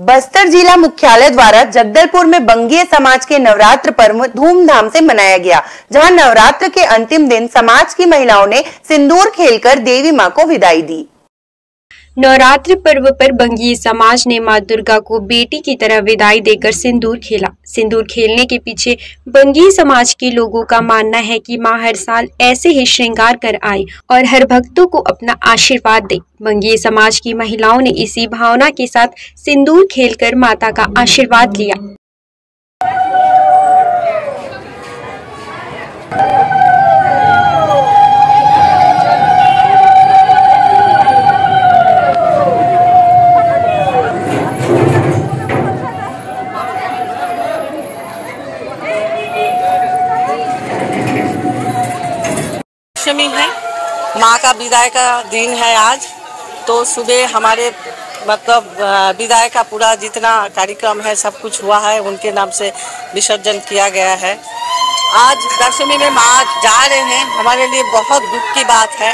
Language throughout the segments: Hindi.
बस्तर जिला मुख्यालय द्वारा जगदलपुर में बंगीय समाज के नवरात्र पर्व धूमधाम से मनाया गया, जहाँ नवरात्र के अंतिम दिन समाज की महिलाओं ने सिंदूर खेलकर देवी माँ को विदाई दी। नवरात्र पर्व पर बंगी समाज ने माँ दुर्गा को बेटी की तरह विदाई देकर सिंदूर खेला। सिंदूर खेलने के पीछे बंगी समाज के लोगों का मानना है कि माँ हर साल ऐसे ही श्रृंगार कर आए और हर भक्तों को अपना आशीर्वाद दे। बंगी समाज की महिलाओं ने इसी भावना के साथ सिंदूर खेलकर माता का आशीर्वाद लिया। अष्टमी है। माँ का विदाई का दिन है आज। तो सुबह हमारे मतलब विदाई का पूरा जितना कार्यक्रम है, सब कुछ हुआ है, उनके नाम से विसर्जन किया गया है। आज दशमी में माँ जा रहे हैं। हमारे लिए बहुत दुख की बात है।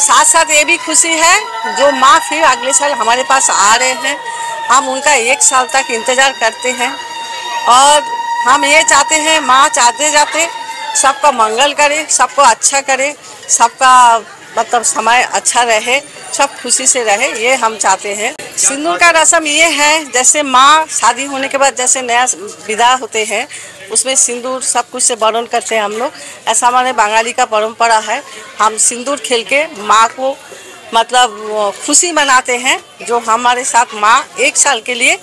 साथ साथ ये भी खुशी है, जो माँ फिर अगले साल हमारे पास आ रहे हैं। हम उनका एक साल तक इंतज़ार करते हैं। और हम ये चाहते हैं, माँ चाहते जाते सबका मंगल करे, सबको अच्छा करे, सबका मतलब समय अच्छा रहे, सब खुशी से रहे, ये हम चाहते हैं। सिंदूर का रस्म ये है, जैसे माँ शादी होने के बाद जैसे नया विदा होते हैं, उसमें सिंदूर सब कुछ से वर्णन करते हैं हम लोग। ऐसा हमारे बंगाली का परंपरा है, हम सिंदूर खेल के माँ को मतलब खुशी मनाते हैं, जो हमारे साथ माँ एक साल के लिए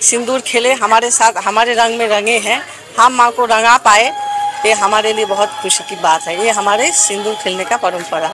सिंदूर खेले, हमारे साथ, हमारे रंग में रंगे हैं। हम माँ को रंगा पाए ये हमारे लिए बहुत खुशी की बात है। ये हमारे सिंदूर खेलने का परंपरा